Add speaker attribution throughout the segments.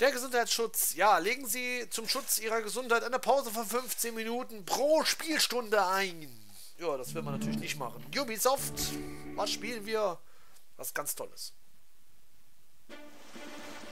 Speaker 1: Der Gesundheitsschutz. Ja, legen Sie zum Schutz Ihrer Gesundheit eine Pause von 15 Minuten pro Spielstunde ein. Ja, das will man natürlich nicht machen. Ubisoft, was spielen wir? Was ganz Tolles.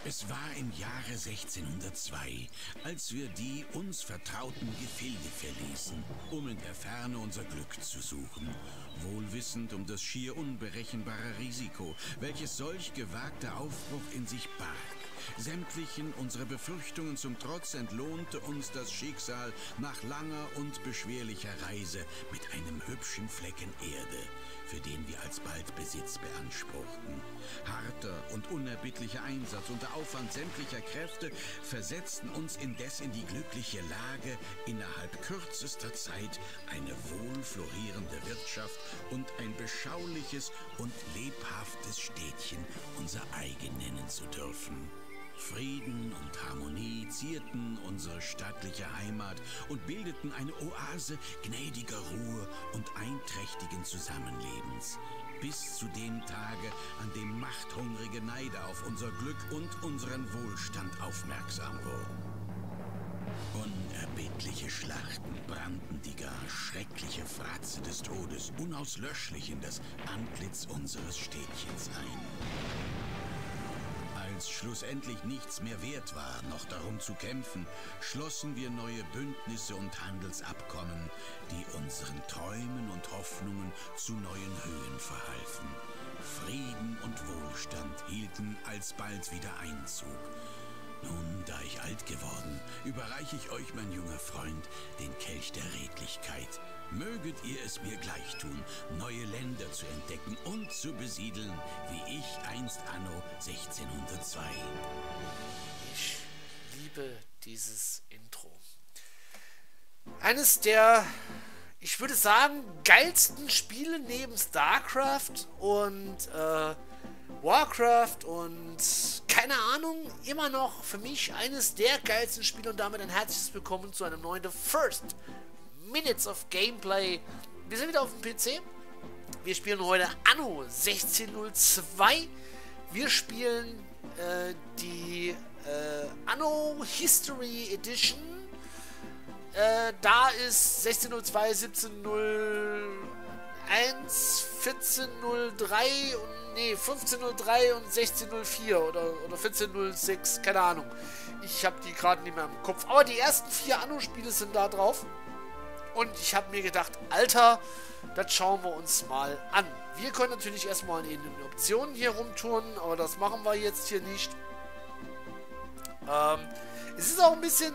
Speaker 2: Es war im Jahre 1602, als wir die uns vertrauten Gefilde verließen, um in der Ferne unser Glück zu suchen, wohlwissend um das schier unberechenbare Risiko, welches solch gewagter Aufbruch in sich barg. Sämtlichen unserer Befürchtungen zum Trotz entlohnte uns das Schicksal nach langer und beschwerlicher Reise mit einem hübschen Flecken Erde, für den wir alsbald Besitz beanspruchten. Harter und unerbittlicher Einsatz unter Aufwand sämtlicher Kräfte versetzten uns indes in die glückliche Lage, innerhalb kürzester Zeit eine wohl florierende Wirtschaft und ein beschauliches und lebhaftes Städtchen unser eigen nennen zu dürfen. Frieden und Harmonie zierten unsere stattliche Heimat und bildeten eine Oase gnädiger Ruhe und einträchtigen Zusammenlebens. Bis zu dem Tage, an dem machthungrige Neider auf unser Glück und unseren Wohlstand aufmerksam wurden. Unerbittliche Schlachten brannten die gar schreckliche Fratze des Todes unauslöschlich in das Antlitz unseres Städtchens ein als schlussendlich nichts mehr wert war, noch darum zu kämpfen, schlossen wir neue Bündnisse und Handelsabkommen, die unseren Träumen und Hoffnungen zu neuen Höhen verhalfen. Frieden und Wohlstand hielten alsbald wieder Einzug. Nun, da ich alt geworden, überreiche ich euch, mein junger Freund, den Kelch der Redlichkeit, möget ihr es mir gleich tun, neue Länder zu entdecken und zu besiedeln, wie ich einst anno 1602.
Speaker 1: Ich liebe dieses Intro. Eines der, ich würde sagen, geilsten Spiele neben StarCraft und äh, Warcraft und keine Ahnung, immer noch für mich eines der geilsten Spiele und damit ein herzliches Willkommen zu einem neuen The First Minutes of Gameplay. Wir sind wieder auf dem PC. Wir spielen heute Anno 1602. Wir spielen äh, die äh, Anno History Edition. Äh, da ist 1602, 1701, 1403 und nee, 1503 und 1604 oder, oder 1406, keine Ahnung. Ich habe die gerade nicht mehr im Kopf. Aber die ersten vier Anno-Spiele sind da drauf. Und ich habe mir gedacht, Alter, das schauen wir uns mal an. Wir können natürlich erstmal in den Optionen hier rumtouren, aber das machen wir jetzt hier nicht. Ähm, es ist auch ein bisschen,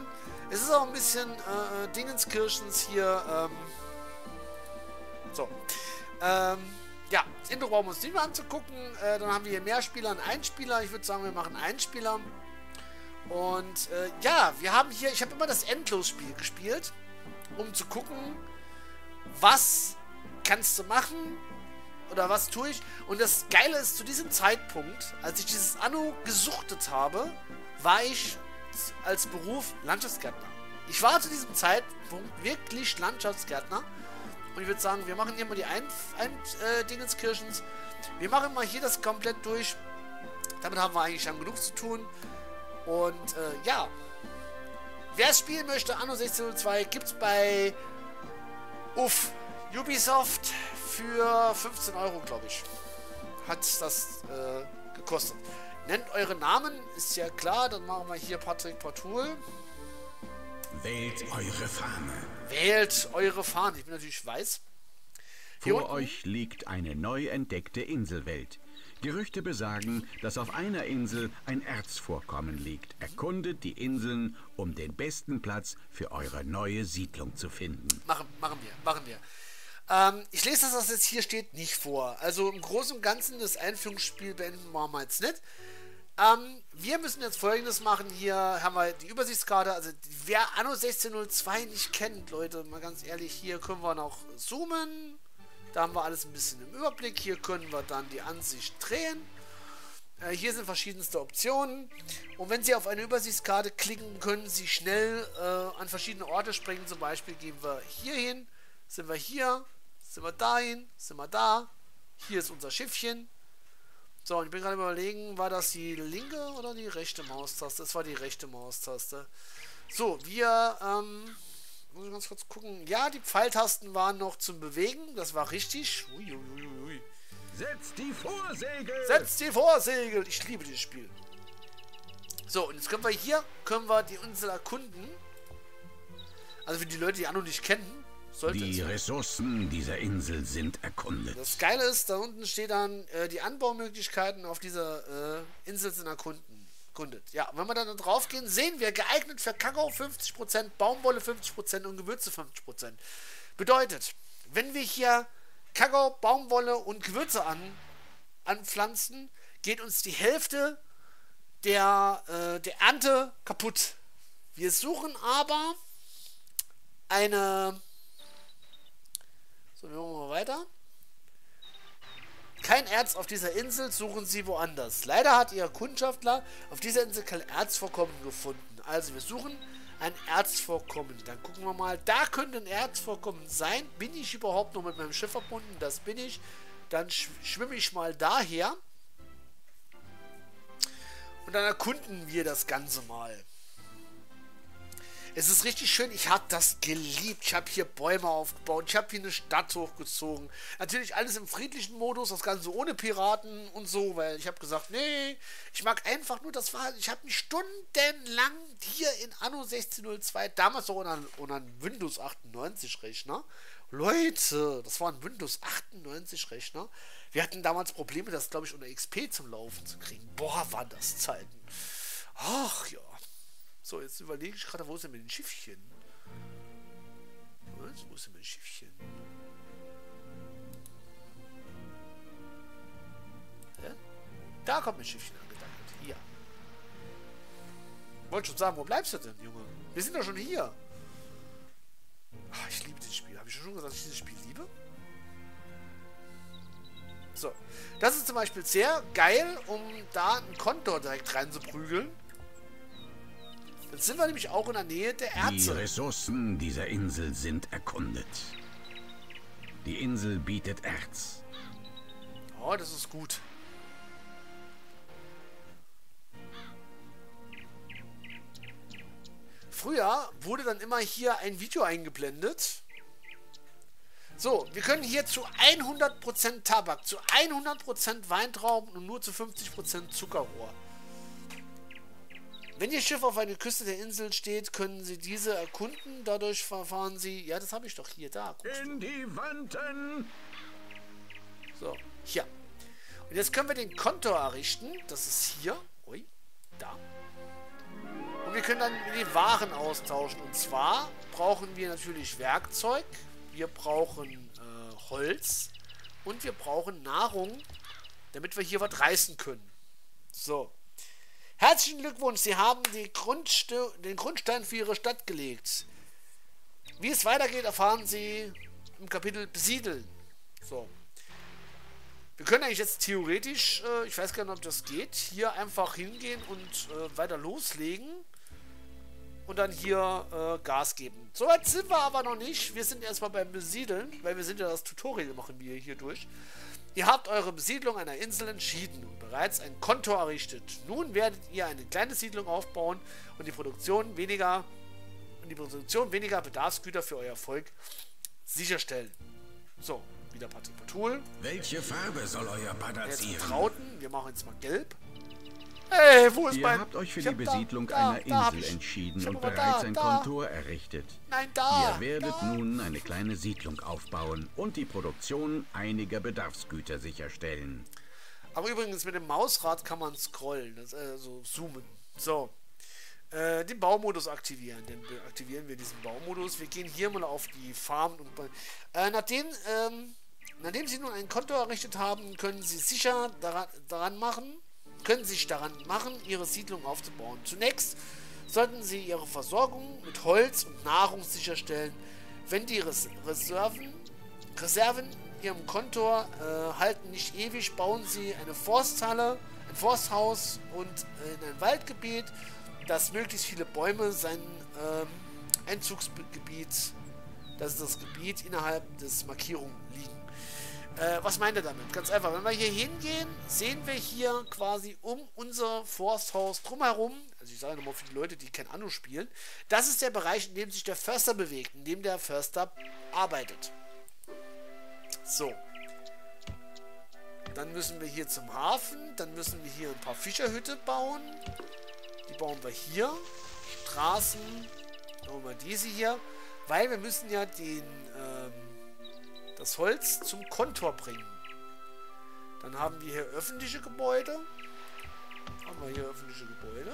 Speaker 1: es ist auch ein bisschen äh, Dingenskirchens hier. Ähm, so. Ähm, ja, das Intro brauchen wir uns nicht mehr anzugucken. Äh, dann haben wir hier mehr Spieler und einen Spieler. Ich würde sagen, wir machen einen Spieler. Und äh, ja, wir haben hier, ich habe immer das Endlosspiel gespielt um zu gucken, was kannst du machen oder was tue ich. Und das Geile ist, zu diesem Zeitpunkt, als ich dieses Anno gesuchtet habe, war ich als Beruf Landschaftsgärtner. Ich war zu diesem Zeitpunkt wirklich Landschaftsgärtner. Und ich würde sagen, wir machen hier mal die ein, ein äh, Dingenskirchens. Wir machen mal hier das komplett durch. Damit haben wir eigentlich schon genug zu tun. Und äh, ja, Wer es spielen möchte, Anno 1602 gibt es bei Uff, Ubisoft für 15 Euro, glaube ich. Hat das äh, gekostet. Nennt eure Namen, ist ja klar. Dann machen wir hier Patrick Portul.
Speaker 2: Wählt eure Fahne.
Speaker 1: Wählt eure Fahne. Ich bin natürlich weiß.
Speaker 2: Vor euch liegt eine neu entdeckte Inselwelt. Gerüchte besagen, dass auf einer Insel ein Erzvorkommen liegt. Erkundet die Inseln, um den besten Platz für eure neue Siedlung zu finden.
Speaker 1: Machen, machen wir, machen wir. Ähm, ich lese das, was jetzt hier steht, nicht vor. Also im Großen und Ganzen das Einführungsspiel beenden wir mal jetzt nicht. Ähm, wir müssen jetzt folgendes machen. Hier haben wir die Übersichtskarte. Also wer Anno 1602 nicht kennt, Leute, mal ganz ehrlich, hier können wir noch zoomen da haben wir alles ein bisschen im Überblick. Hier können wir dann die Ansicht drehen. Äh, hier sind verschiedenste Optionen. Und wenn Sie auf eine Übersichtskarte klicken, können Sie schnell äh, an verschiedene Orte springen. Zum Beispiel gehen wir hier hin, sind wir hier, sind wir dahin, sind wir da. Hier ist unser Schiffchen. So, und ich bin gerade überlegen, war das die linke oder die rechte Maustaste? Das war die rechte Maustaste. So, wir, ähm, muss ich ganz kurz gucken. Ja, die Pfeiltasten waren noch zum Bewegen. Das war richtig. Uiuiui.
Speaker 2: Setz die Vorsegel!
Speaker 1: Setz die Vorsegel! Ich liebe dieses Spiel. So, und jetzt können wir hier, können wir die Insel erkunden. Also für die Leute, die Anno nicht kennen,
Speaker 2: sollte Die Ressourcen dieser Insel sind erkundet.
Speaker 1: Das Geile ist, da unten steht dann, äh, die Anbaumöglichkeiten auf dieser äh, Insel sind erkunden. Kundet. Ja, wenn wir dann da drauf gehen, sehen wir geeignet für Kakao 50%, Baumwolle 50% und Gewürze 50%. Bedeutet, wenn wir hier Kakao, Baumwolle und Gewürze an, anpflanzen, geht uns die Hälfte der, äh, der Ernte kaputt. Wir suchen aber eine. So, wir machen mal weiter. Kein Erz auf dieser Insel, suchen Sie woanders. Leider hat Ihr Kundschaftler auf dieser Insel kein Erzvorkommen gefunden. Also wir suchen ein Erzvorkommen. Dann gucken wir mal, da könnte ein Erzvorkommen sein. Bin ich überhaupt noch mit meinem Schiff verbunden? Das bin ich. Dann sch schwimme ich mal daher. Und dann erkunden wir das Ganze mal. Es ist richtig schön. Ich habe das geliebt. Ich habe hier Bäume aufgebaut. Ich habe hier eine Stadt hochgezogen. Natürlich alles im friedlichen Modus. Das Ganze ohne Piraten und so. Weil ich habe gesagt, nee, ich mag einfach nur das war. Ich habe mich stundenlang hier in Anno 1602, damals noch unter, unter einem Windows 98 Rechner. Leute, das war ein Windows 98 Rechner. Wir hatten damals Probleme, das glaube ich unter XP zum Laufen zu kriegen. Boah, waren das Zeiten. Ach ja. So, jetzt überlege ich gerade, wo ist denn mein Schiffchen? Was? Wo ist denn mein Schiffchen? Ja? Da kommt mein Schiffchen angedackelt. Hier. Wollte schon sagen, wo bleibst du denn, Junge? Wir sind doch schon hier. Ach, ich liebe dieses Spiel. Habe ich schon gesagt, dass ich dieses Spiel liebe? So. Das ist zum Beispiel sehr geil, um da einen Kontor direkt reinzuprügeln. Jetzt sind wir nämlich auch in der Nähe der Erze.
Speaker 2: Die Ressourcen dieser Insel sind erkundet. Die Insel bietet Erz.
Speaker 1: Oh, das ist gut. Früher wurde dann immer hier ein Video eingeblendet. So, wir können hier zu 100% Tabak, zu 100% Weintrauben und nur zu 50% Zuckerrohr. Wenn Ihr Schiff auf einer Küste der Insel steht, können Sie diese erkunden. Dadurch verfahren Sie... Ja, das habe ich doch hier, da.
Speaker 2: In die Wanden!
Speaker 1: So, hier. Und jetzt können wir den Konto errichten. Das ist hier. Ui, da. Und wir können dann die Waren austauschen. Und zwar brauchen wir natürlich Werkzeug. Wir brauchen äh, Holz. Und wir brauchen Nahrung, damit wir hier was reißen können. So. Herzlichen Glückwunsch, Sie haben Grundste den Grundstein für Ihre Stadt gelegt. Wie es weitergeht, erfahren Sie im Kapitel Besiedeln. So. Wir können eigentlich jetzt theoretisch, äh, ich weiß gar nicht, ob das geht, hier einfach hingehen und äh, weiter loslegen und dann hier äh, Gas geben. Soweit sind wir aber noch nicht. Wir sind erstmal beim Besiedeln, weil wir sind ja das Tutorial machen wir hier durch. Ihr habt eure Besiedlung einer Insel entschieden und bereits ein Konto errichtet. Nun werdet ihr eine kleine Siedlung aufbauen und die Produktion weniger und die Produktion weniger Bedarfsgüter für euer Volk sicherstellen. So, wieder Patrick Patul.
Speaker 2: Welche Farbe soll euer Badazieren?
Speaker 1: Jetzt Trauten, wir machen jetzt mal gelb. Hey, wo ist
Speaker 2: Ihr
Speaker 1: mein...
Speaker 2: habt euch für die Besiedlung da, einer da, Insel entschieden und bereits da, ein Kontor errichtet.
Speaker 1: Nein, da!
Speaker 2: Ihr werdet nun eine kleine Siedlung aufbauen und die Produktion einiger Bedarfsgüter sicherstellen.
Speaker 1: Aber übrigens, mit dem Mausrad kann man scrollen, also zoomen. So. Äh, den Baumodus aktivieren. Dann aktivieren wir diesen Baumodus. Wir gehen hier mal auf die Farmen und... Äh, nachdem, ähm, nachdem Sie nun ein Konto errichtet haben, können Sie sicher daran, daran machen können sich daran machen, ihre Siedlung aufzubauen. Zunächst sollten sie ihre Versorgung mit Holz und Nahrung sicherstellen. Wenn die Res Reserven, Reserven ihrem Kontor äh, halten nicht ewig, bauen sie eine Forsthalle, ein Forsthaus und äh, in ein Waldgebiet, das möglichst viele Bäume sein äh, Einzugsgebiet, das ist das Gebiet innerhalb des Markierungen liegen. Äh, was meint er damit? Ganz einfach, wenn wir hier hingehen, sehen wir hier quasi um unser Forsthaus drumherum, also ich sage nochmal für die Leute, die kein Anno spielen, das ist der Bereich, in dem sich der Förster bewegt, in dem der Förster arbeitet. So. Dann müssen wir hier zum Hafen, dann müssen wir hier ein paar Fischerhütte bauen. Die bauen wir hier. Straßen, bauen wir diese hier, weil wir müssen ja den... Ähm, das Holz zum Kontor bringen. Dann haben wir hier öffentliche Gebäude. Haben wir hier öffentliche Gebäude.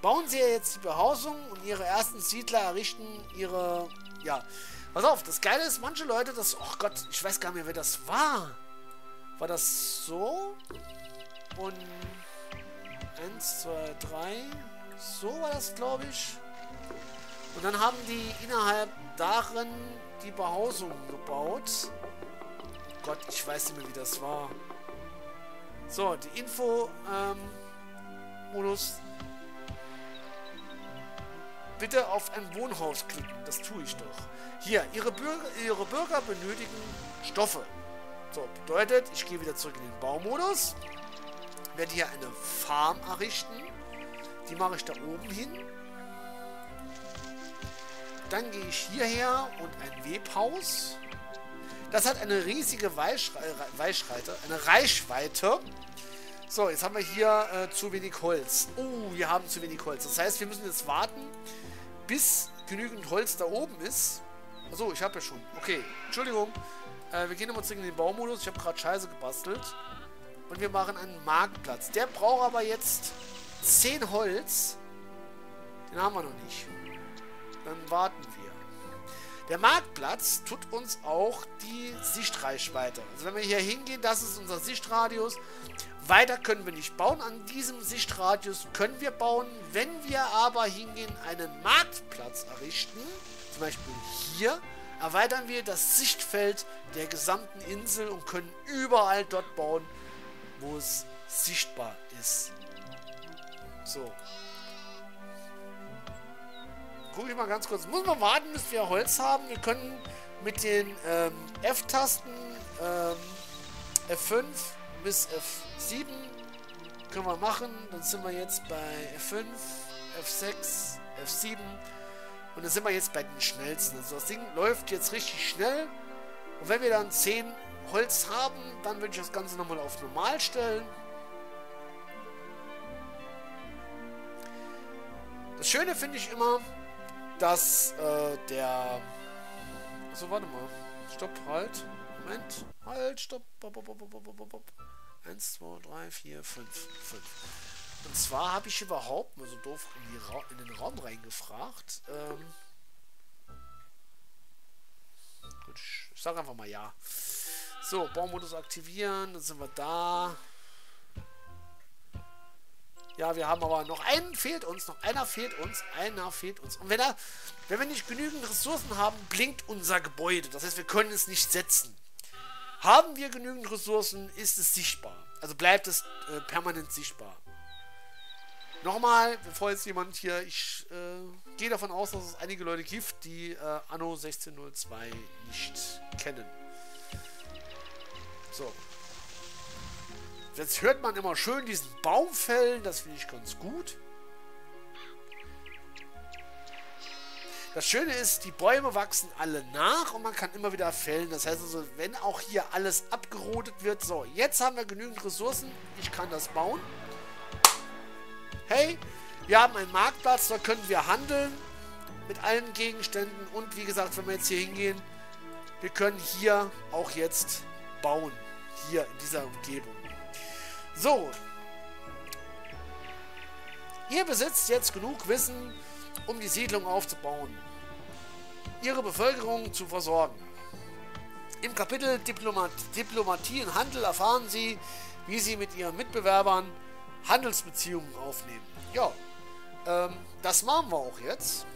Speaker 1: Bauen sie jetzt die Behausung und ihre ersten Siedler errichten ihre... Ja, pass auf, das Geile ist, manche Leute, das... Oh Gott, ich weiß gar nicht mehr, wer das war. War das so? Und... Eins, zwei, drei... So war das, glaube ich. Und dann haben die innerhalb darin die Behausung gebaut. Gott, ich weiß nicht mehr, wie das war. So, die Info-Modus. Ähm, Bitte auf ein Wohnhaus klicken. Das tue ich doch. Hier, ihre Bürger, ihre Bürger benötigen Stoffe. So, bedeutet, ich gehe wieder zurück in den Baumodus. Werde hier eine Farm errichten. Die mache ich da oben hin. Dann gehe ich hierher und ein Webhaus. Das hat eine riesige Weichre eine Reichweite. So, jetzt haben wir hier äh, zu wenig Holz. Oh, wir haben zu wenig Holz. Das heißt, wir müssen jetzt warten, bis genügend Holz da oben ist. Achso, ich habe ja schon. Okay, Entschuldigung. Äh, wir gehen nochmal zurück in den Baumodus. Ich habe gerade Scheiße gebastelt. Und wir machen einen Marktplatz. Der braucht aber jetzt 10 Holz. Den haben wir noch nicht. Dann warten wir. Der Marktplatz tut uns auch die Sichtreichweite. Also wenn wir hier hingehen, das ist unser Sichtradius. Weiter können wir nicht bauen. An diesem Sichtradius können wir bauen. Wenn wir aber hingehen, einen Marktplatz errichten, zum Beispiel hier, erweitern wir das Sichtfeld der gesamten Insel und können überall dort bauen, wo es sichtbar ist. So. Guck ich mal ganz kurz. Muss man warten, bis wir Holz haben. Wir können mit den ähm, F-Tasten ähm, F5 bis F7 können wir machen. Dann sind wir jetzt bei F5, F6, F7 und dann sind wir jetzt bei den schnellsten. Also das Ding läuft jetzt richtig schnell. Und wenn wir dann 10 Holz haben, dann würde ich das Ganze nochmal auf normal stellen. Schöne finde ich immer, dass äh, der... Also warte mal. Stopp, halt. Moment. Halt, stopp. Bop, bop, bop, bop, bop, bop. 1, 2, 3, 4, 5, 5. Und zwar habe ich überhaupt mal so doof in, in, den Raum reingefragt. Ähm gut, ich, ich sage einfach mal ja. So, Baumodus aktivieren, dann sind wir da. Ja, wir haben aber noch einen fehlt uns, noch einer fehlt uns, einer fehlt uns. Und wenn, er, wenn wir nicht genügend Ressourcen haben, blinkt unser Gebäude. Das heißt, wir können es nicht setzen. Haben wir genügend Ressourcen, ist es sichtbar. Also bleibt es äh, permanent sichtbar. Nochmal, bevor jetzt jemand hier, ich äh, gehe davon aus, dass es einige Leute gibt, die äh, Anno 1602 nicht kennen. So, Jetzt hört man immer schön diesen Baum fällen, das finde ich ganz gut. Das Schöne ist, die Bäume wachsen alle nach und man kann immer wieder fällen. Das heißt also, wenn auch hier alles abgerodet wird, so, jetzt haben wir genügend Ressourcen, ich kann das bauen. Hey, wir haben einen Marktplatz, da können wir handeln mit allen Gegenständen und wie gesagt, wenn wir jetzt hier hingehen, wir können hier auch jetzt bauen, hier in dieser Umgebung. So. Ihr besitzt jetzt genug Wissen, um die Siedlung aufzubauen. Ihre Bevölkerung zu versorgen. Im Kapitel Diplomat Diplomatie und Handel erfahren Sie, wie Sie mit Ihren Mitbewerbern Handelsbeziehungen aufnehmen. Ja, ähm, das machen wir auch jetzt.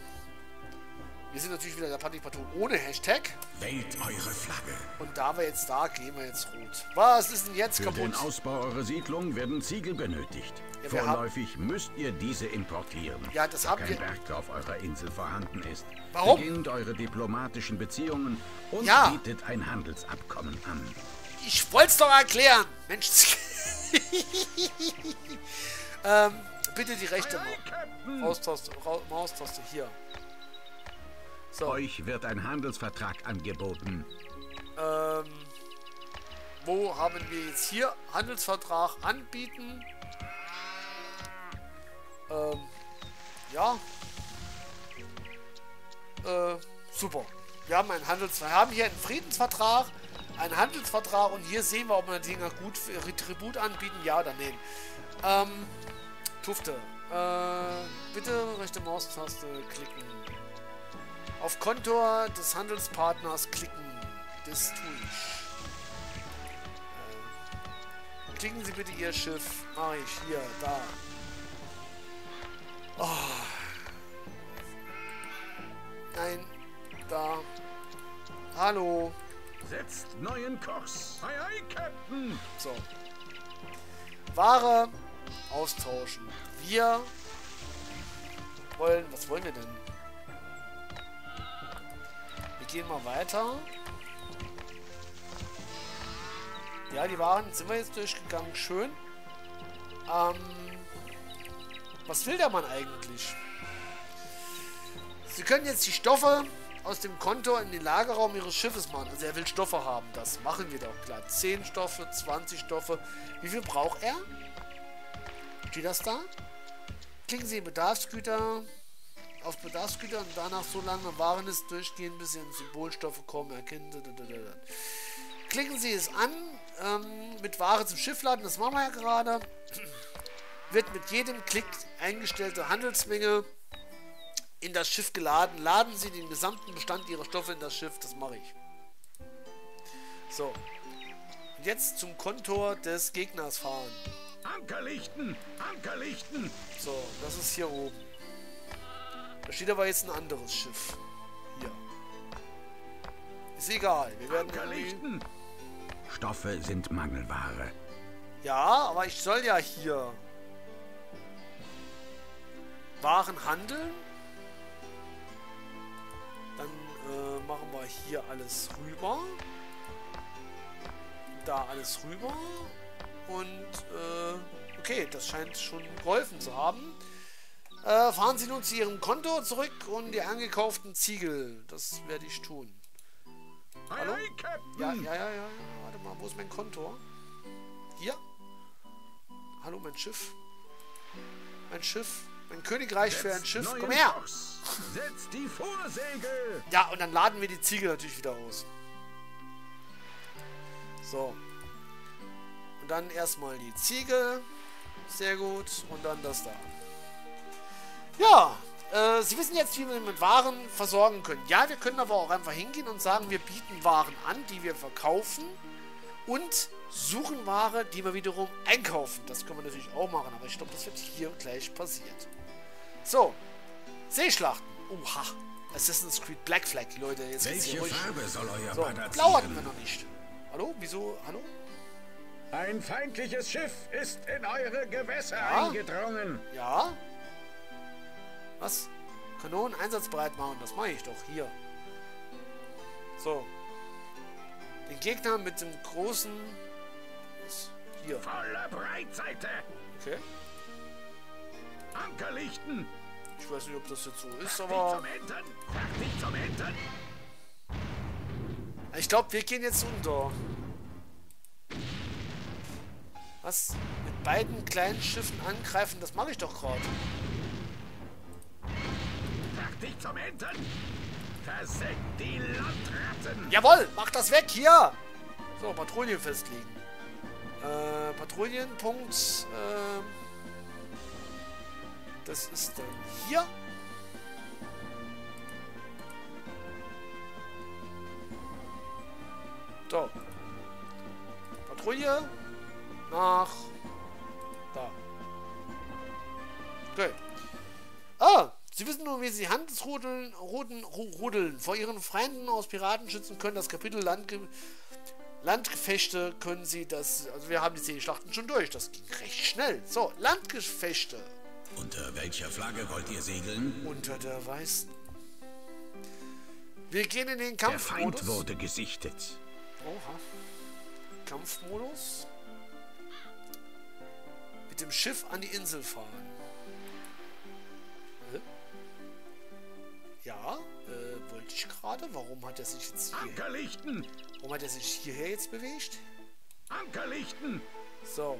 Speaker 1: Wir sind natürlich wieder der Panikpatron ohne Hashtag.
Speaker 2: Wählt eure Flagge.
Speaker 1: Und da wir jetzt da, gehen wir jetzt rot. Was ist denn jetzt
Speaker 2: Für
Speaker 1: kaputt?
Speaker 2: den Ausbau eurer Siedlung werden Ziegel benötigt.
Speaker 1: Ja, wir haben-
Speaker 2: Vorläufig müsst ihr diese importieren.
Speaker 1: Ja, das
Speaker 2: da
Speaker 1: haben
Speaker 2: kein
Speaker 1: wir-
Speaker 2: Berg auf eurer Insel vorhanden ist.
Speaker 1: Warum?
Speaker 2: Beginnt eure diplomatischen Beziehungen und
Speaker 1: Ja.
Speaker 2: bietet ein Handelsabkommen an.
Speaker 1: Ich wollte es doch erklären. Mensch. ähm, bitte die rechte Ma Maustaste, Maustaste hier. So,
Speaker 2: Euch wird ein Handelsvertrag angeboten.
Speaker 1: ähm, wo haben wir jetzt hier Handelsvertrag anbieten? Ähm, ja. Äh, super. Wir haben einen Handels wir haben hier einen Friedensvertrag, einen Handelsvertrag und hier sehen wir, ob wir Dinger gut für Tribut anbieten, ja oder nein. Ähm, Tufte. Äh, bitte rechte Maustaste klicken. Auf Kontor des Handelspartners klicken. Das tue ich. Äh, klicken Sie bitte Ihr Schiff. Mach ich hier, da. Oh. Nein, da. Hallo.
Speaker 2: Setzt neuen Kurs. Ei, ei, Captain.
Speaker 1: So. Ware austauschen. Wir wollen. Was wollen wir denn? Gehen mal weiter. Ja, die Waren sind wir jetzt durchgegangen. Schön. Ähm. Was will der Mann eigentlich? Sie können jetzt die Stoffe aus dem Konto in den Lagerraum Ihres Schiffes machen. Also er will Stoffe haben. Das machen wir doch klar. 10 Stoffe, 20 Stoffe. Wie viel braucht er? Steht das da? Klicken Sie Bedarfsgüter auf Bedarfsgüter und danach so lange Waren es durchgehen, bis Sie in Symbolstoffe kommen. Erkennen. Klicken Sie es an, ähm, mit Ware zum Schiff laden. Das machen wir ja gerade. Wird mit jedem Klick eingestellte Handelsmenge in das Schiff geladen. Laden Sie den gesamten Bestand Ihrer Stoffe in das Schiff. Das mache ich. So. Und jetzt zum Kontor des Gegners fahren.
Speaker 2: Anker lichten. Anker lichten.
Speaker 1: So, das ist hier oben. Da steht aber jetzt ein anderes Schiff. Hier. Ist egal. Wir werden irgendwie...
Speaker 2: Stoffe sind Mangelware.
Speaker 1: Ja, aber ich soll ja hier Waren handeln. Dann äh, machen wir hier alles rüber. Da alles rüber. Und äh, okay, das scheint schon geholfen zu haben. Äh, fahren Sie nun zu Ihrem Konto zurück und die angekauften Ziegel. Das werde ich tun. Hallo? Ja, ja, ja, ja, ja. Warte mal, wo ist mein Konto? Hier? Hallo, mein Schiff. Mein Schiff. Mein Königreich für ein Schiff. Komm her!
Speaker 2: Setzt die Vorsegel.
Speaker 1: Ja, und dann laden wir die Ziegel natürlich wieder aus. So. Und dann erstmal die Ziegel. Sehr gut. Und dann das da. Ja, äh, Sie wissen jetzt, wie wir mit Waren versorgen können. Ja, wir können aber auch einfach hingehen und sagen, wir bieten Waren an, die wir verkaufen. Und suchen Ware, die wir wiederum einkaufen. Das können wir natürlich auch machen, aber ich glaube, das wird hier gleich passiert. So, Seeschlachten. Oha. Assassin's Creed Black Flag, Leute. Jetzt geht's hier
Speaker 2: Welche
Speaker 1: ruhig.
Speaker 2: Farbe soll euer
Speaker 1: So,
Speaker 2: Banner
Speaker 1: blau hatten wir noch nicht. Hallo? Wieso? Hallo?
Speaker 2: Ein feindliches Schiff ist in eure Gewässer
Speaker 1: Ja?
Speaker 2: eingedrungen.
Speaker 1: Ja? Was? Kanonen einsatzbereit machen, das mache ich doch. Hier. So. Den Gegner mit dem großen... Was? Hier.
Speaker 2: Volle Breitseite.
Speaker 1: Okay.
Speaker 2: Anker lichten.
Speaker 1: Ich weiß nicht, ob das jetzt so ist, aber... Ich glaube, wir gehen jetzt unter. Was? Mit beiden kleinen Schiffen angreifen? Das mache ich doch gerade.
Speaker 2: Fertig zum Enten. Versenkt die Landratten.
Speaker 1: Jawohl, mach das weg hier. So, Patrouillen festlegen. Äh, Patrouillenpunkt. ähm, das ist dann hier. So. Patrouille nach da. Okay. Ah, Sie wissen nur, wie sie Handelsrudeln Ruden, Rudeln vor ihren Feinden aus Piraten schützen können. Das Kapitel Landge Landgefechte können sie das. Also wir haben die zehn Schlachten schon durch. Das ging recht schnell. So, Landgefechte.
Speaker 3: Unter welcher Flagge wollt ihr segeln?
Speaker 1: Unter der weißen. Wir gehen in den Kampfmodus.
Speaker 2: Der Feind wurde gesichtet.
Speaker 1: Oha. Kampfmodus. Mit dem Schiff an die Insel fahren. Ja, äh, wollte ich gerade. Warum hat er sich jetzt hier...
Speaker 2: Ankerlichten!
Speaker 1: Warum hat er sich hierher jetzt bewegt?
Speaker 2: Ankerlichten!
Speaker 1: So.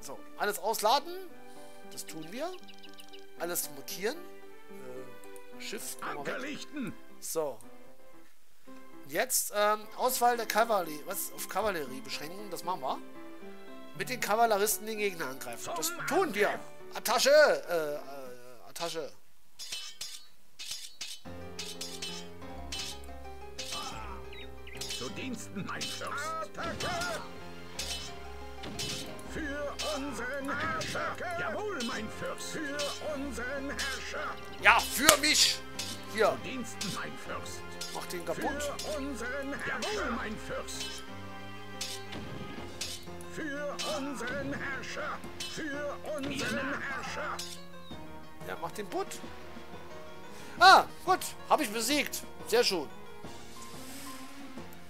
Speaker 1: So, alles ausladen. Das tun wir. Alles markieren. Äh, Schiff.
Speaker 2: Ankerlichten!
Speaker 1: So. Jetzt ähm, Auswahl der Kavallerie. Was? Auf Kavallerie beschränken. Das machen wir. Mit den Kavalleristen den Gegner angreifen. Das tun wir. Tasche. Äh, äh, Tasche.
Speaker 2: Zu Diensten, mein Fürst. Attacke! Für unseren Herrscher. Jawohl, mein Fürst. Für unseren Herrscher.
Speaker 1: Ja, für mich. Hier.
Speaker 2: Zu Diensten, mein Fürst.
Speaker 1: Mach den kaputt.
Speaker 2: Für unseren Herrscher. Jawohl, mein Fürst. Für unseren Herrscher. Für unseren Herrscher.
Speaker 1: Ja, mach den Putt. Ah, gut. Habe ich besiegt. Sehr schön.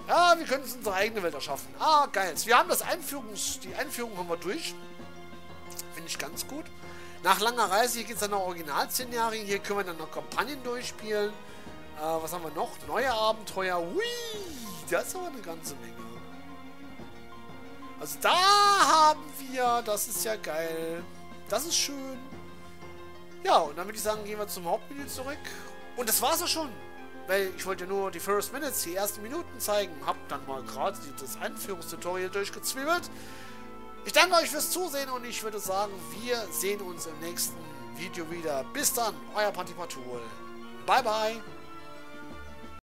Speaker 1: Ja, wir können uns unsere eigene Welt erschaffen. Ah, geil. Wir haben das Einführungs... Die Einführung haben wir durch. Finde ich ganz gut. Nach langer Reise, hier geht es dann noch Originalszenarien. Hier können wir dann noch Kampagnen durchspielen. Äh, was haben wir noch? Neue Abenteuer. Ui, das ist aber eine ganze Menge. Also da haben wir... Das ist ja geil. Das ist schön. Ja, und dann würde ich sagen, gehen wir zum Hauptmenü zurück. Und das war's auch schon. Weil ich wollte nur die First Minutes, die ersten Minuten zeigen. Hab dann mal gerade das Einführungstutorial durchgezwiebelt. Ich danke euch fürs Zusehen und ich würde sagen, wir sehen uns im nächsten Video wieder. Bis dann, euer Pantipatul. Bye, bye.